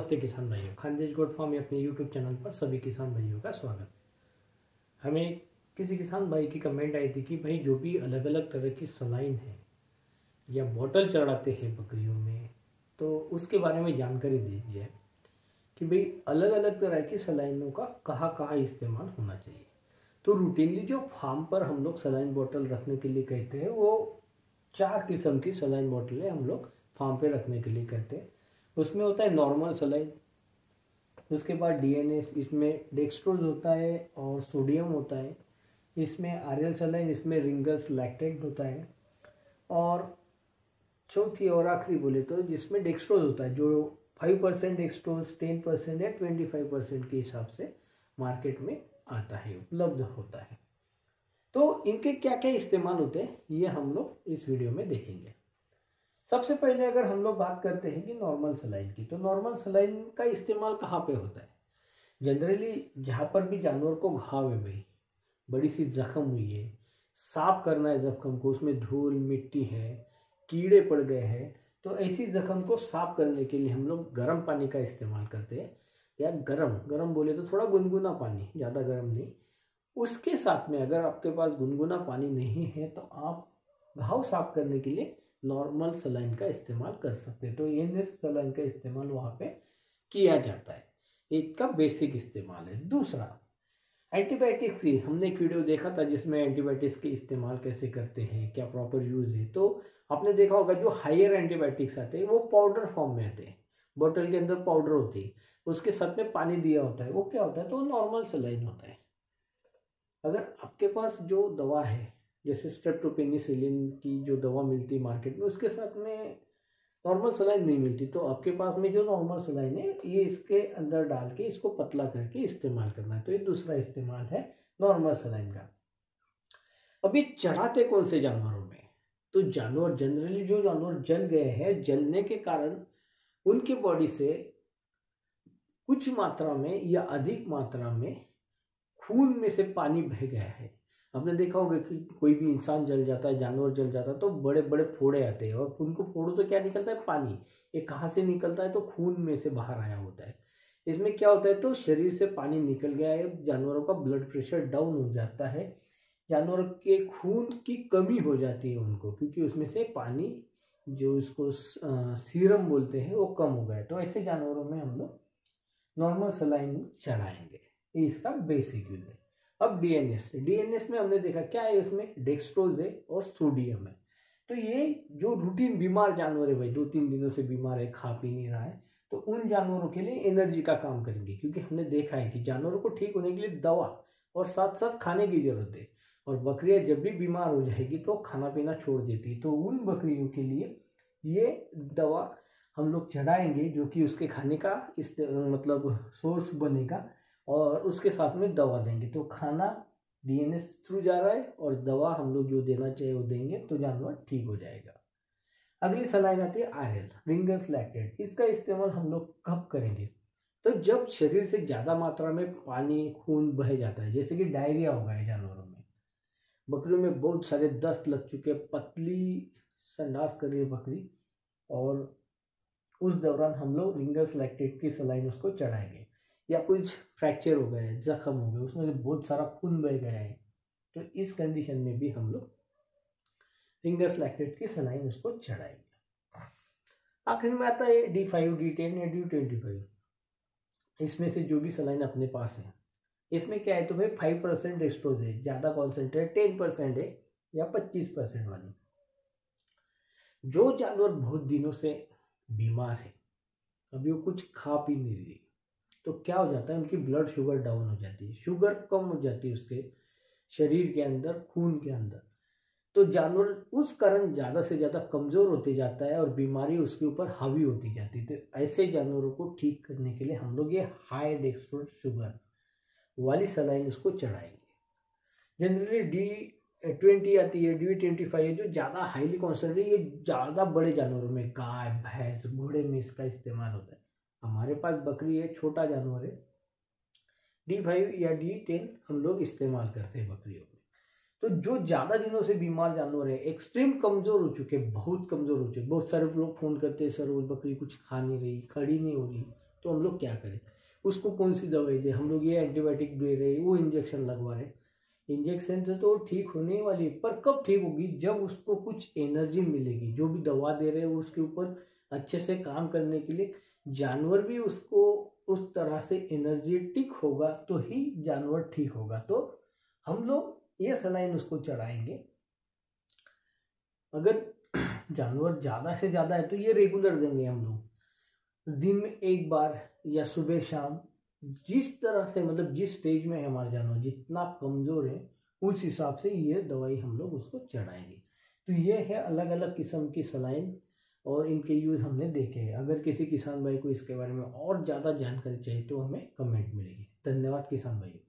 खानदेश गोड फार्म अपने YouTube channel पर सभी किसान भाइयों का स्वागत। हमें किसी किसान भाई की कमेंट आई थी कि भाई जो भी अलग अलग तरह की सलाइन है या बोतल चढ़ाते हैं बकरियों में तो उसके बारे में जानकारी दीजिए कि भाई अलग अलग तरह की सलाइनों का कहाँ कहाँ इस्तेमाल होना चाहिए। तो रूटीनली जो फार्म पर हम लोग सलाइन बोतल रखने के लिए कहते हैं, वो चार किस्म की सलाइन बोतलें हम लोग फार्म पे रखने के लिए कहते हैं। उसमें होता है नॉर्मल सलाइन उसके बाद डीएनएस इसमें डेक्सट्रोज होता है और सोडियम होता है, इसमें आर्यल सलाइन इसमें रिंगल्स लैक्टेट होता है और चौथी और आखिरी बोले तो जिसमें डेक्सट्रोज होता है, जो five percent dextrose ten percent या ट्वेंटी फाइव परसेंट के हिसाब से मार्केट में आता है, उपलब्ध होता है। तो इनके क्या क्या इस्तेमाल होते हैं, ये हम लोग इस वीडियो में देखेंगे। सबसे पहले अगर हम लोग बात करते हैं कि नॉर्मल सलाइन की तो नॉर्मल सलाइन का इस्तेमाल कहाँ पे होता है? जनरली जहाँ पर भी जानवर को घाव है भाई बड़ी सी जख्म हुई है, साफ़ करना है जख्म को, उसमें धूल, मिट्टी है, कीड़े पड़ गए हैं तो ऐसी जख्म को साफ़ करने के लिए हम लोग गर्म पानी का इस्तेमाल करते हैं, या गर्म गर्म बोले तो थोड़ा गुनगुना पानी, ज़्यादा गर्म नहीं। उसके साथ में अगर आपके पास गुनगुना पानी नहीं है तो आप घाव साफ़ करने के लिए नॉर्मल सलाइन का इस्तेमाल कर सकते हैं। तो ये सलाइन का इस्तेमाल वहाँ पे किया जाता है, इसका बेसिक इस्तेमाल है। दूसरा एंटीबायोटिक्स की हमने एक वीडियो देखा था जिसमें एंटीबायोटिक्स के इस्तेमाल कैसे करते हैं, क्या प्रॉपर यूज़ है। तो आपने देखा होगा जो हायर एंटीबायोटिक्स आते हैं, वो पाउडर फॉर्म में आते हैं। बोतल के अंदर पाउडर होती है, उसके साथ में पानी दिया होता है, वो क्या होता है तो नॉर्मल सलाइन होता है। अगर आपके पास जो दवा है जैसे स्ट्रेप्टोपेनिसिलिन की जो दवा मिलती है मार्केट में, उसके साथ में नॉर्मल सलाइन नहीं मिलती। तो आपके पास में जो नॉर्मल सलाइन है, ये इसके अंदर डाल के, इसको पतला करके इस्तेमाल करना है। तो ये दूसरा इस्तेमाल है नॉर्मल सलाइन का। अभी चढ़ाते कौन से जानवरों में? तो जानवर जनरली जो जानवर जल गए हैं, जलने के कारण उनके बॉडी से कुछ मात्रा में या अधिक मात्रा में खून में से पानी बह गया है। आपने देखा होगा कि कोई भी इंसान जल जाता है, जानवर जल जाता है तो बड़े बड़े फोड़े आते हैं और उनको फोड़ो तो क्या निकलता है? पानी। ये कहाँ से निकलता है? तो खून में से बाहर आया होता है। इसमें क्या होता है? तो शरीर से पानी निकल गया है, जानवरों का ब्लड प्रेशर डाउन हो जाता है। जानवर के खून की कमी हो जाती है उनको, क्योंकि उसमें से पानी, जो इसको सीरम बोलते हैं, वो कम हो गया तो ऐसे जानवरों में हम लोग नॉर्मल सलाइन चढ़ाएँगे। ये इसका बेसिक यूज़ है। अब डीएनएस डीएनएस में हमने देखा क्या है इसमें? डेक्सट्रोज है और सोडियम है। तो ये जो रूटीन बीमार जानवर है भाई दो तीन दिनों से बीमार है, खा पी नहीं रहा है तो उन जानवरों के लिए एनर्जी का काम करेंगे, क्योंकि हमने देखा है कि जानवरों को ठीक होने के लिए दवा और साथ साथ खाने की ज़रूरत है। और बकरियाँ जब भी बीमार हो जाएगी तो खाना पीना छोड़ देती है। तो उन बकरियों के लिए ये दवा हम लोग चढ़ाएँगे, जो कि उसके खाने का इस मतलब सोर्स बनेगा। और उसके साथ में दवा देंगे। तो खाना डीएनएस थ्रू जा रहा है और दवा हम लोग जो देना चाहिए वो देंगे तो जानवर ठीक हो जाएगा। अगली सलाह आती है आर एल रिंगल्स, लैक्टेट, इसका इस्तेमाल हम लोग कब करेंगे? तो जब शरीर से ज़्यादा मात्रा में पानी, खून बह जाता है, जैसे कि डायरिया हो गया जानवरों में, बकरियों में बहुत सारे दस्त लग चुके पतली संडास कर रही है बकरी, और उस दौरान हम लोग रिंगल्स, लैक्टेट की सलाइन उसको चढ़ाएँगे। या कुछ फ्रैक्चर हो गया है जख्म हो गया उसमें बहुत सारा खून बह गया है तो इस कंडीशन में भी हम लोग रिंगर्स लैक्टेट की सलाइन उसको चढ़ाएँगे। आखिर में आता है डी फाइव डी टेन या डी ट्वेंटी फाइव इसमें से जो भी सलाइन अपने पास है, इसमें क्या है तो भाई फाइव परसेंट एक्सट्रोज है, ज़्यादा कॉन्सेंट्रेट टेन परसेंट है या पच्चीस परसेंट वाली। जो जानवर बहुत दिनों से बीमार है, अभी वो कुछ खा पी नहीं रही। तो क्या हो जाता है, उनकी ब्लड शुगर डाउन हो जाती है। शुगर कम हो जाती है उसके शरीर के अंदर, खून के अंदर। तो जानवर उस कारण ज़्यादा से ज़्यादा कमज़ोर होते जाता है और बीमारी उसके ऊपर हावी होती जाती है। तो ऐसे जानवरों को ठीक करने के लिए हम लोग ये हाई डेक्सट्रोज शुगर वाली सलाइन उसको चढ़ाएँगे। जनरली डी ट्वेंटी आती है डी ट्वेंटी फाइव है, जो ज़्यादा हाईली कॉन्सेंट्रेट ये ज़्यादा बड़े जानवरों में गाय, भैंस, घोड़े में इसका इस्तेमाल होता है। हमारे पास बकरी है, छोटा जानवर है। डी फाइव या डी टेन हम लोग इस्तेमाल करते हैं बकरियों में। तो जो ज़्यादा दिनों से बीमार जानवर है, एक्सट्रीम कमज़ोर हो चुके बहुत कमज़ोर हो चुके बहुत सारे लोग फ़ोन करते हैं, सर, वो बकरी कुछ खा नहीं रही, खड़ी नहीं हो रही। तो हम लोग क्या करें? उसको कौन सी दवाई दें? हम लोग ये एंटीबायोटिक दे रहे वो इंजेक्शन लगवा रहे इंजेक्शन से तो ठीक होने ही वाली है, पर कब ठीक होगी? जब उसको कुछ एनर्जी मिलेगी, जो भी दवा दे रहे हैं उसके ऊपर अच्छे से काम करने के लिए जानवर भी उसको उस तरह से एनर्जेटिक होगा तो ही जानवर ठीक होगा। तो हम लोग ये सलाइन उसको चढ़ाएँगे। अगर जानवर ज़्यादा से ज़्यादा है तो ये रेगुलर देंगे हम लोग। दिन में एक बार या सुबह शाम, जिस तरह से मतलब जिस स्टेज में है हमारा जानवर, जितना कमज़ोर है, उस हिसाब से ये दवाई हम लोग उसको चढ़ाएँगे। तो ये है अलग अलग किस्म की सलाइन। और इनके यूज़ हमने देखे हैं। अगर किसी किसान भाई को इसके बारे में और ज़्यादा जानकारी चाहिए तो हमें कमेंट मिलेगी धन्यवाद किसान भाई